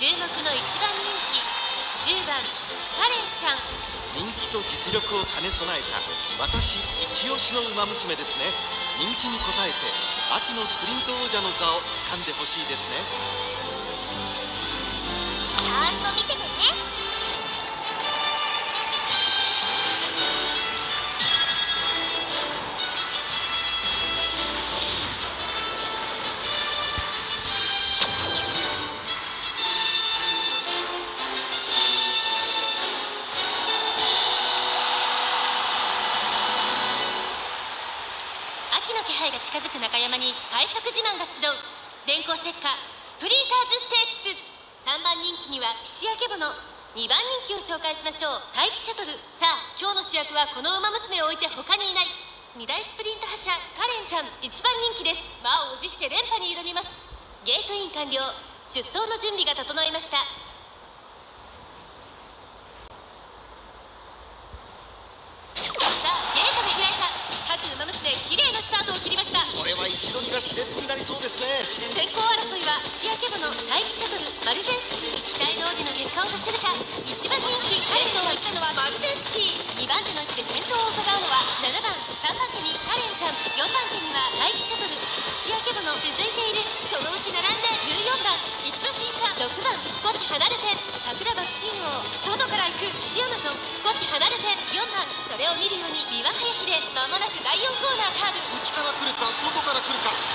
注目の一番人気10番カレンちゃん。人気と実力を兼ね備えた私一押しの馬娘ですね。人気に応えて秋のスプリント王者の座を掴んでほしいですね。ちゃんと見ててね。が近づく中山に快速自慢が集う。電光石火スプリンターズステークス。3番人気にはピシアケボノ2番人気を紹介しましょう。待機シャトル。さあ今日の主役はこの馬娘を置いて他にいない。2大スプリント覇者カレンちゃん。1番人気です。馬をおじして連覇に挑みます。ゲートイン完了。出走の準備が整いましたさあゲートが開いた各馬娘綺麗なスタートを切りましたこれは一度にが熾烈になりそうですね。先行争いはシアケボの待機シャトルマルゼンスキー。期待通りの結果を出せるか1番人気カレンを行ったのはマルゼンスキー2番手の位置で先頭を伺うのは7番3番手にカレンちゃん4番手には待機シャトルシアケボの続いているそのうち並んで14番一馬審査6番少し離れて桜爆心王外から行く岸山と少し離れて4番それを見るように岩早秀まもなく第4コーナーカーブ内から来るか外から来るか。